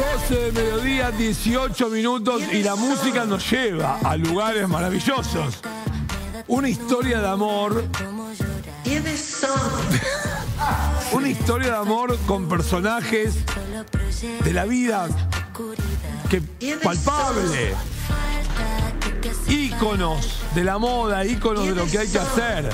12 de mediodía, 18 minutos y la música nos lleva a lugares maravillosos. Una historia de amor. Una historia de amor con personajes de la vida que palpable. Íconos de la moda, íconos de lo que hay que hacer.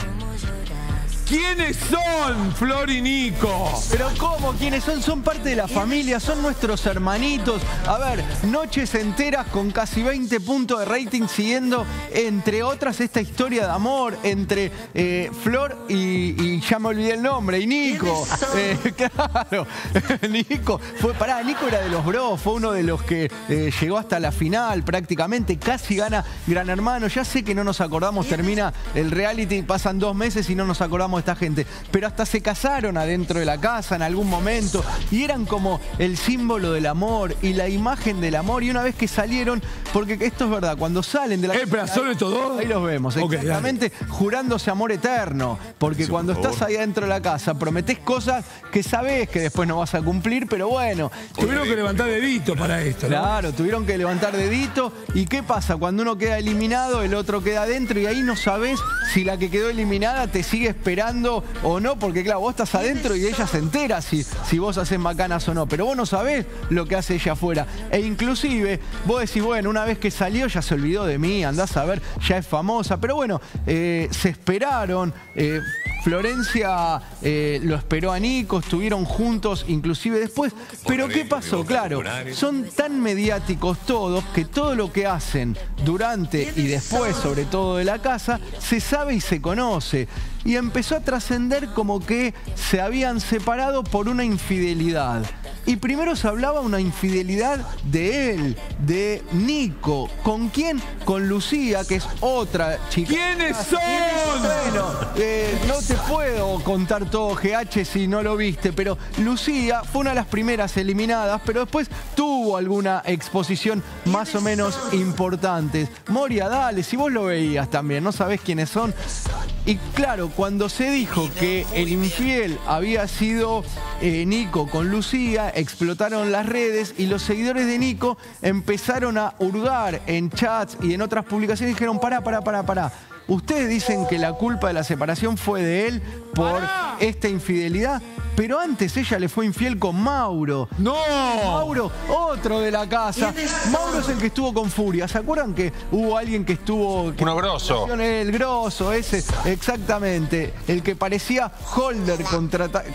¿Quiénes son Flor y Nico? Pero ¿cómo? ¿Quiénes son? Son parte de la familia, son nuestros hermanitos. A ver, noches enteras con casi 20 puntos de rating siguiendo, entre otras, esta historia de amor entre eh, Flor y, ya me olvidé el nombre, y Nico. Eh, claro, Nico. Fue, pará, Nico era de los bros, fue uno de los que eh, llegó hasta la final prácticamente, casi gana Gran Hermano. Ya sé que no nos acordamos, termina el reality, pasan dos meses y no nos acordamos esta gente. Pero hasta se casaron adentro de la casa en algún momento y eran como el símbolo del amor y la imagen del amor. Y una vez que salieron, porque esto es verdad, cuando salen de la eh, pero ¿son estos dos? Ahí los vemos, exactamente, jurándose amor eterno. Porque cuando estás ahí adentro de la casa, prometés cosas que sabés que después no vas a cumplir, pero bueno. Tuvieron que levantar dedito para esto, Claro, tuvieron que levantar dedito. ¿Y qué pasa? Cuando uno queda eliminado, el otro queda adentro y ahí no sabés si la que quedó eliminada te sigue esperando o no, porque claro, vos estás adentro y ella se entera si, si vos haces macanas o no, pero vos no sabés lo que hace ella afuera. E inclusive vos decís, bueno, una vez que salió ya se olvidó de mí, andás a ver, ya es famosa, pero bueno, eh, se esperaron. Eh, Florencia eh, lo esperó a Nico, estuvieron juntos inclusive después. Pero ¿qué pasó? Claro, son tan mediáticos todos que todo lo que hacen durante y después, sobre todo de la casa, se sabe y se conoce. Y empezó a trascender como que se habían separado por una infidelidad. Y primero se hablaba una infidelidad de él, de Nico. ¿Con quién? Con Lucía, que es otra chica. ¿Quiénes son? Bueno, eh, no te puedo contar todo GH si no lo viste, pero Lucía fue una de las primeras eliminadas, pero después tuvo alguna exposición más o menos importante. Moria, dale, si vos lo veías también, no sabés quiénes son. Y claro, cuando se dijo que el infiel había sido eh, Nico con Lucía, explotaron las redes y los seguidores de Nico empezaron a hurgar en chats y en otras publicaciones y dijeron, pará, pará, pará, pará. Ustedes dicen que la culpa de la separación fue de él por esta infidelidad. Pero antes ella le fue infiel con Mauro. ¡No! Mauro, otro de la casa. Mauro es el que estuvo con Furia. ¿Se acuerdan que hubo alguien que estuvo... Uno grosso. El grosso, ese, exactamente. El que parecía Holder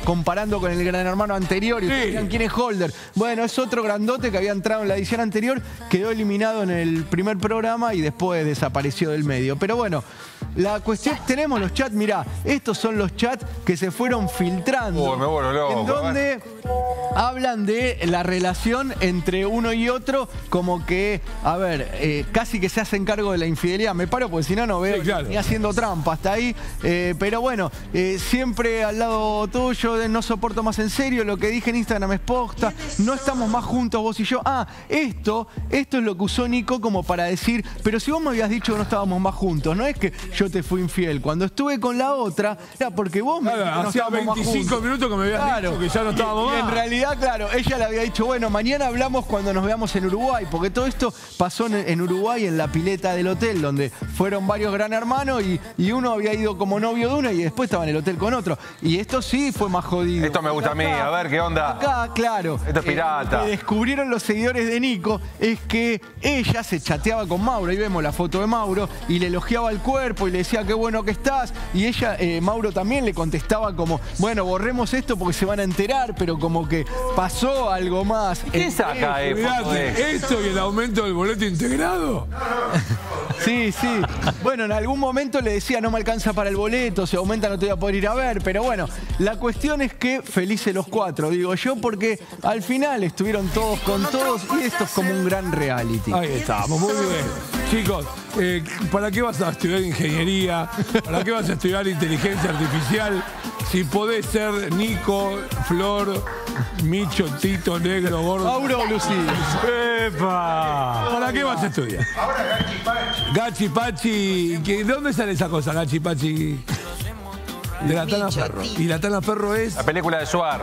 comparando con el gran hermano anterior. ¿Y quién es Holder? Bueno, es otro grandote que había entrado en la edición anterior, quedó eliminado en el primer programa y después desapareció del medio. Pero bueno, la cuestión, tenemos los chats, mirá, estos son los chats que se fueron filtrando. En donde hablan de la relación entre uno y otro, como que, a ver, eh, casi que se hacen cargo de la infidelidad. Me paro porque si no, no veo ni haciendo trampa hasta ahí. Eh, pero bueno, eh, siempre al lado tuyo, no soporto más en serio, lo que dije en Instagram es posta, no estamos más juntos vos y yo. Ah, esto, esto es lo que usó Nico como para decir, pero si vos me habías dicho que no estábamos más juntos, no es que yo te fui infiel. Cuando estuve con la otra, era porque vos me claro, hacía 25 minutos que me habías dicho que ya no estábamos más. En realidad, claro, ella le había dicho, bueno, mañana hablamos cuando nos veamos en Uruguay, porque todo esto pasó en, Uruguay, en la pileta del hotel, donde fueron varios gran hermanos y, uno había ido como novio de uno y después estaba en el hotel con otro. Y esto sí fue más jodido. Esto me gusta a mí, a ver qué onda. Acá, claro. Esto es pirata. lo que descubrieron los seguidores de Nico es que ella se chateaba con Mauro, ahí vemos la foto de Mauro, y le elogiaba el cuerpo y le decía qué bueno que estás. Y ella, eh, Mauro también le contestaba como, bueno, borremos esto porque se van a enterar, pero como que pasó algo más. ¿Qué saca ¿Esto y el aumento del boleto integrado? Sí, sí. Bueno, en algún momento le decía, no me alcanza para el boleto, si aumenta no te voy a poder ir a ver, pero bueno, la cuestión es que felices los cuatro, digo yo, porque al final estuvieron todos con todos y esto es como un gran reality. Ahí estamos, muy bien. Chicos, eh, ¿para qué vas a estudiar ingeniería? ¿Para qué vas a estudiar inteligencia artificial? Si podés ser Nico, Flor, Micho, Tito, Negro, Gordo. Mauro Lucía. ¡Epa! ¿Para qué vas a estudiar? Ahora Gachi Pachi. ¿De dónde sale esa cosa, Gachi Pachi? De la Tana Ferro. ¿Y la Tana Ferro es? La película de Suar.